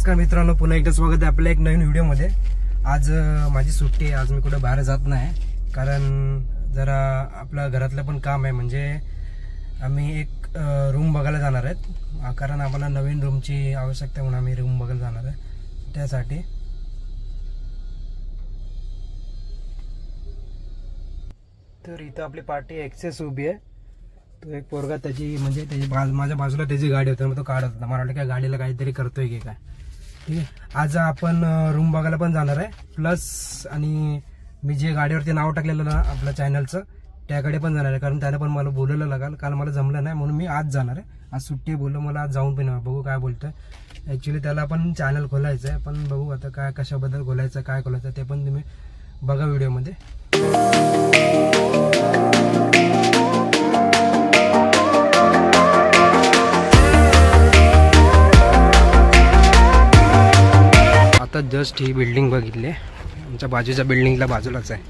नमस्कार मित्रांनो पुन्हा एकदा स्वागत आहे आपल्या एक नवीन व्हिडिओमध्ये. आज माझी सुट्टी आहे आज मी कुठं बाहेर जात नाही. कारण जरा आपल्या घरातलं पण काम आहे म्हणजे आम्ही एक रूम बघायला जाणार आहेत. कारण आम्हाला नवीन रूमची आवश्यकता म्हणून आम्ही रूम बघायला जाणार आहे. त्यासाठी. तर इथं आपली पार्टी एक्सेस उभी आहे. तो एक पोरगा त्याची म्हणजे त्याची बाज माझ्या बाजूला त्याची गाडी होती मग तो काढत होता. मला वाटलं काय गाडीला काहीतरी करतोय की काय. ठीक आहे. आज आपण रूम बघायला पण जाणार आहे. प्लस आणि मी जे गाडीवरती नाव टाकलेलं ना आपल्या चॅनलचं त्याकडे पण जाणार आहे. कारण त्याने पण मला बोलवलं लागाल. काल मला जमलं नाही म्हणून मी आज जाणार आहे. आज सुट्टी बोललो मला आज जाऊन पण बघू काय बोलतोय. ॲक्च्युली त्याला पण चॅनल खोलायचं आहे. पण बघू आता काय कशाबद्दल खोलायचं काय खोलायचं ते पण तुम्ही बघा व्हिडिओमध्ये जस्ट ही बिल्डिंग बघितली आहे. आमच्या बाजूच्या बिल्डिंगला बाजूलाच आहे.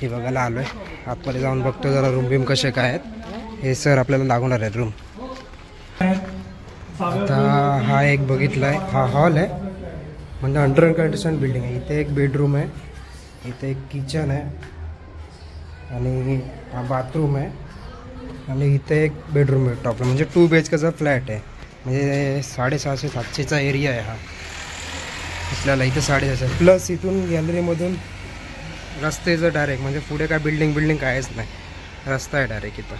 हे बघायला आलो आहे आतमध्ये जाऊन बघतो जरा रूम बिम कसे काय आहेत. हे सर आपल्याला लागणार आहेत रूम आता हा एक बघितला आहे हा हॉल आहे. म्हणजे अंडर कंडिशन बिल्डिंग आहे. इथे एक बेडरूम आहे. इथे एक किचन आहे. आणि हा बाथरूम आहे. आणि इथे एक बेडरूम आहे टॉपला म्हणजे टू बी एच केचा फ्लॅट आहे. म्हणजे साडेसहाशे सातशेचा एरिया आहे हा. आपल्याला इथं हजार प्लस इथून गॅलरीमधून रस्त्याचं डायरेक्ट म्हणजे पुढे काय बिल्डिंग बिल्डिंग कायच नाही. रस्ता आहे डायरेक्ट इथं.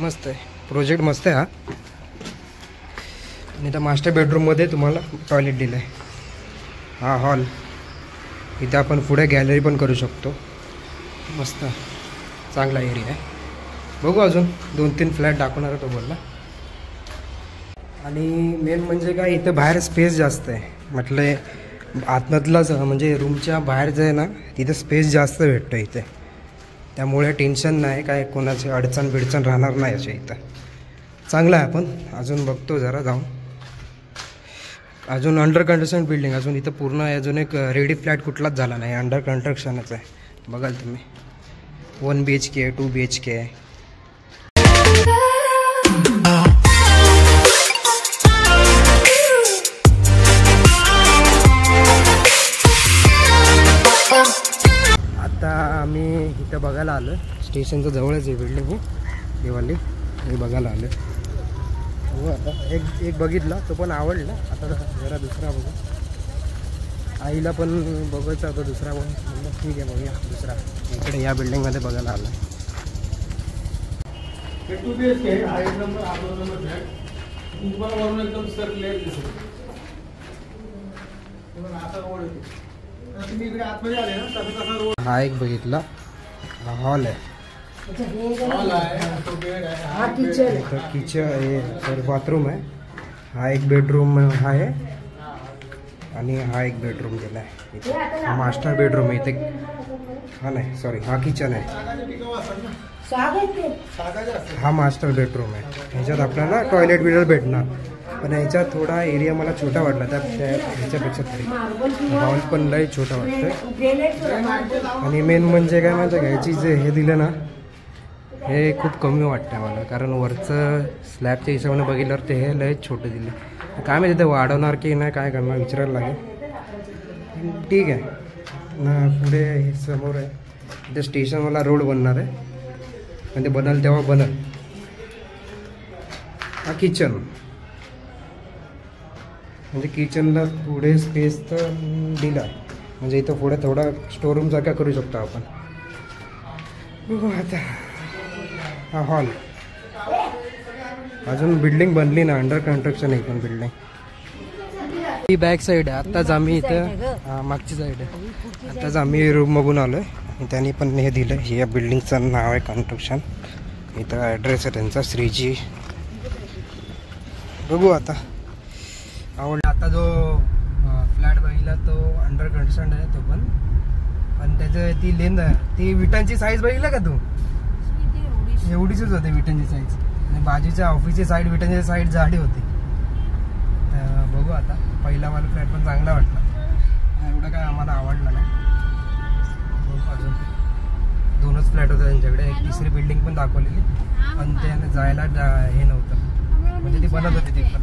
मस्त आहे. प्रोजेक्ट मस्त आहे हा. आणि इथं मास्टर बेडरूममध्ये तुम्हाला टॉयलेट दिलं आहे हा हॉल इथे आपण पुढे गॅलरी पण करू शकतो. मस्त. चांगला एरिया आहे. बघू अजून दोन तीन फ्लॅट दाखवणार आहे तो बोलला. आणि मेन म्हणजे काय इथं बाहेर स्पेस जास्त आहे. म्हटलं आतमधलाच म्हणजे रूमच्या बाहेर जे आहे ना तिथं स्पेस जास्त भेटतो इथे. त्यामुळे टेन्शन नाही काय कोणाची अडचण बिडचण राहणार नाही अशा इथं. चांगलं आहे आपण. अजून बघतो जरा जाऊन. अजून अंडर कंस्ट्रक्शन बिल्डिंग अजून इथं पूर्ण अजून एक रेडी फ्लॅट कुठलाच झाला नाही. अंडर कन्स्ट्रक्शनच आहे. बघाल तुम्ही. वन बी एच के आहे टू बी एच के आहे इथं बघायला आलो स्टेशनच्या जवळच आहे बिल्डिंग ही. देवाली. हे बघायला आलो हो आता एक एक बघितला तो पण आवडला. आता जरा दुसरा बघू. आईला पण बघायचा होता दुसरा पण म्हणलं ठीक आहे बघूया दुसरा. इकडे या बिल्डिंगमध्ये बघायला आलं हे हा एक हा एकदम सर क्लिअर हे हा बघितला. हा हॉल आहे हा इथं किचन हे सॉरी बाथरूम आहे हा एक बेडरूम आहे आणि हा एक बेडरूम दिला आहे. इथे. हा मास्टर बेडरूम आहे. इथे. हा नाही सॉरी हा किचन आहे. हा मास्टर बेडरूम आहे. ह्याच्यात आपल्याला टॉयलेट बिलेट भेटणार. पण ह्याचा थोडा एरिया मला छोटा वाटला त्या ह्याच्यापेक्षा तरी. हॉल पण लय छोटा वाटतोय. आणि मेन म्हणजे काय माहिती घ्यायची जे हे दिलं ना हे खूप कमी वाटतं मला. कारण वरचं स्लॅबच्या हिशोबाने बघितल्यावर ते हे लय छोटं दिलं. काय माहिती ते वाढवणार की नाही काय करणार विचारायला लागेल. ठीक आहे. ना पुढे हे समोर आहे. इथे स्टेशनवाला रोड बनणार आहे. आणि ते बनल तेव्हा बनल. हा किचन म्हणजे किचनला पुढे स्पेस तर दिला. म्हणजे इथं पुढे थोडा स्टोरूमसारखा करू शकतो आपण. बघू आता. हा हॉल अजून बिल्डिंग बनली ना अंडर कन्स्ट्रक्शन आहे पण बिल्डिंग ही बॅक साईड आहे. आत्ताच आम्ही इथं मागची साईड आहे. आत्ताच आम्ही रूम बघून आलो आहे त्यांनी पण हे दिलं हे या बिल्डिंगचं नाव आहे कन्स्ट्रक्शन इथं ॲड्रेस आहे त्यांचा श्रीजी. बघू आता. आवडला. आता जो फ्लॅट बघितला तो अंडर कन्स्ट्रक्शन आहे तो पण. पण त्याचं ती लेंथ ती विटांची साईज बघितला का तू? एवढीच होती विटांची साईज आणि बाजूच्या ऑफिसची साईड विटांची साईड जाडी होती. तर बघू आता. पहिला मला फ्लॅट पण चांगला वाटला. एवढं काय आम्हाला आवडला नाही. बघू अजून. दोनच फ्लॅट होते त्यांच्याकडे. एक तिसरी बिल्डिंग पण दाखवलेली. पण ते जायला हे नव्हतं. म्हणजे ती बनत होती ती पण.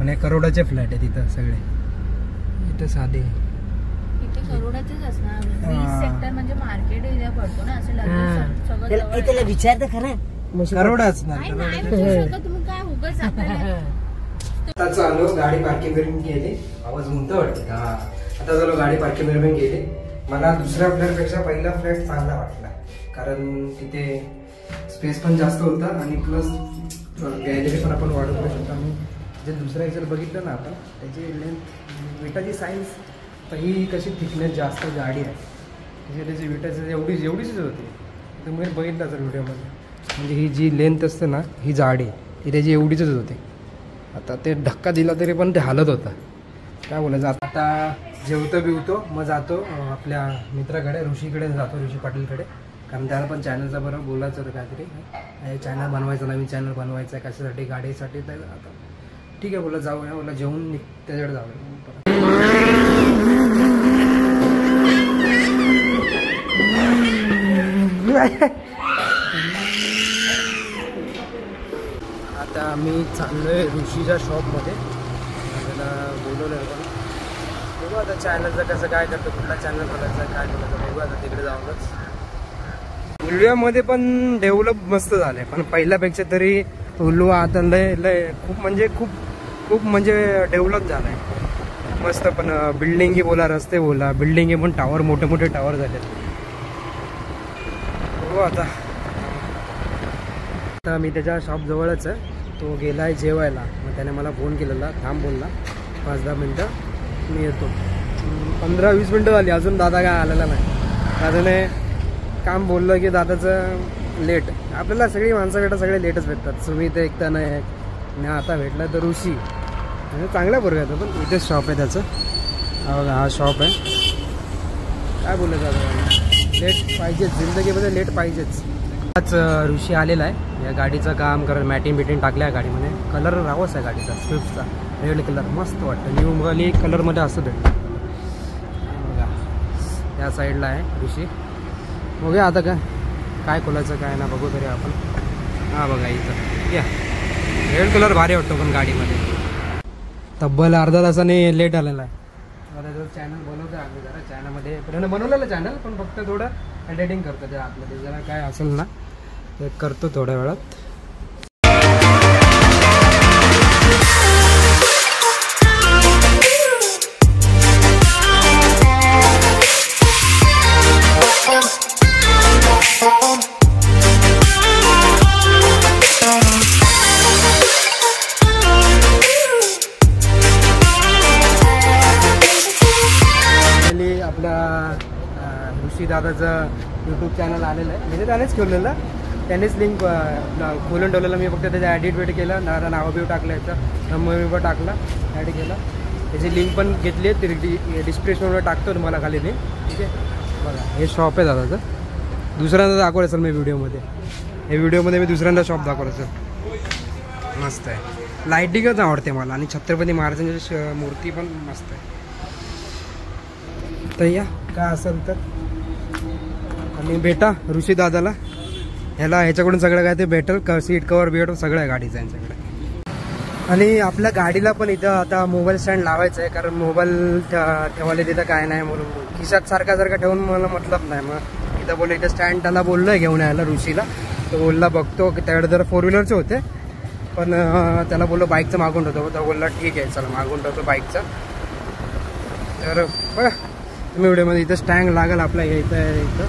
करोडाचे फ्लॅट आहे तिथं सगळे. इथं साधे. इथे करोडाचेच असणार. हा. वीस सेक्टर म्हणजे मार्केट एरिया पडतो ना असं हा. लगेच सगळं त्याला जवळ ए, त्याला. विचार तर खरं. करोड असणार नाही करोड. नाही विचारू शकत तुम्ही काय उगाच आपल्याला आता चालू गाडी पार्किंग करून गेली. आवाज गुंत वाटते हा. आता चालू गाडी पार्किंग करून गेली. मला दुसऱ्या फ्लॅटपेक्षा पहिला फ्लॅट चांगला वाटला. कारण तिथे स्पेस पण जास्त होता आणि प्लस गॅलरी पण आपण वाढवू शकतो. आणि जे दुसऱ्या ह्याच्यात बघितलं ना आपण त्याची लेंथ विटाची साईज तर ही कशी थिकनेस जास्त गाडी आहे. म्हणजे त्याची त्याची विटाची एवढी एवढीच होती. तुम्ही बघितलं सर व्हिडिओमध्ये. म्हणजे ही जी लेंथ असते ना ही जाडी आहे ती त्याची एवढीच होती. आता ते धक्का दिला तरी पण ते हालत होता. काय बोलायचं? आता जेवतो बिवतो मग जातो आपल्या मित्राकडे ऋषीकडे जातो ऋषी पाटीलकडे. कारण त्याला पण चॅनलचा बरं बोलायचं होतं काहीतरी. चॅनल बनवायचं नवीन चॅनल बनवायचं आहे कशासाठी गाडीसाठी तर आता ठीक आहे बोला जाऊया बोला जेवून निघ त्याच्याकडे जाऊया. आता मी चाललोय ऋषीच्या शॉपमध्ये त्याला बोलवलं पण बघू आता चॅनलचं कसं काय करतो कुठला चॅनल करायचं काय करायचं बघू आता तिकडे जाऊनच. उलव्यामध्ये पण डेव्हलप मस्त झालंय पण पहिल्यापेक्षा तरी उलवा आता लय लय खूप म्हणजे खूप खूप म्हणजे डेव्हलप झालाय. मस्त पण बिल्डिंगी बोला रस्ते बोला बिल्डिंगी पण टावर मोठे मोठे टावर झाले हो आता. आता मी त्याच्या शॉप जवळच आहे. तो गेला आहे जेवायला. मग त्याने मला फोन केलेला. थांब बोलला. पाच दहा मिनटं. मी येतो. पंधरा वीस मिनटं झाली. अजून दादा काय आलेला नाही. दादाने काम बोललं की दादाचं लेट आपल्याला सगळी माणसं भेटत सगळे लेटच भेटतात. सुमित एकता नाही. आता भेटला तर ऋषी. म्हणजे चांगला बरोबर येतो पण इथेच शॉप आहे त्याचं. हा बघा हा शॉप आहे. काय बोलायचं आता लेट पाहिजेच जिंदगीमध्ये लेट पाहिजेच. आज ऋषी आलेला आहे. या गाडीचं काम करत मॅटिंग बिटिंग टाकलं आहे गाडीमध्ये. कलर रावच आहे गाडीचा स्विफ्टचा रेड कलर मस्त वाटतं. न्यू मगाली कलरमध्ये असं ते बघा या साईडला आहे ऋषी. बघूया आता काय काय खोलायचं काय ना बघू तरी आपण. हां बघा इथं. या. रेड कलर भारी वाटतो पण गाडीमध्ये. तब्बल अर्धा तासाने लेट आलेला आहे. आता त्याचं चॅनल बनवतो आम्ही जरा चॅनलमध्ये बनवलेलं चॅनल पण फक्त थोडं एडिटिंग करतो त्या आतमध्ये. जरा काय असेल ना ते करतो थोड्या वेळात. ऋषी दादाचं यूट्यूब चॅनल आलेलं आहे. म्हणजे त्यानेच ठेवलेलं. त्यानेच लिंक खोलून ठेवलेलं. मी फक्त त्याचं ॲडिट वेट केलं. ना नाव बिव टाकलं याचं. नंबर बिंबर टाकला. ॲड केलं. त्याची लिंक पण घेतली आहे. ती डिस्क्रिप्शनवर टाकतो तुम्हाला खाली लिंक ठीक आहे? बघा. हे शॉप आहे दादाचं. दुसऱ्यांदा दाखवलं असेल मी व्हिडिओमध्ये. हे व्हिडिओमध्ये मी दुसऱ्यांदा शॉप दाखवलं असेल. मस्त आहे. लाईटिंगच आवडते मला. आणि छत्रपती महाराजांची श- मूर्ती पण मस्त आहे. तर या काय असेल तर. आणि भेटा ऋषी दादाला ह्याला ह्याच्याकडून सगळं काय ते भेटेल क सीट कवर बिट सगळं आहे गाडीचं यांच्याकडे. आणि आपल्या गाडीला पण इथं आता मोबाईल स्टँड लावायचं आहे कारण मोबाईल ठेवायला तिथं काय नाही म्हणून. खिशात सारखा सारखा ठेवून मला मतलब नाही. मग इथं बोललं इथं स्टँड त्याला बोललोय घेऊन यायला ऋषीला. तो बोलला बघतो की त्याकडे जर फोर व्हीलरचे होते. पण त्याला बोललो बाईकचं मागून ठेवतो. तो बोलला ठीक आहे चला मागून ठेवतो बाईकचं. तर बघा तुम्ही व्हिडिओमध्ये इथं स्टँड लागेल आपल्या या इथं आहे इथं.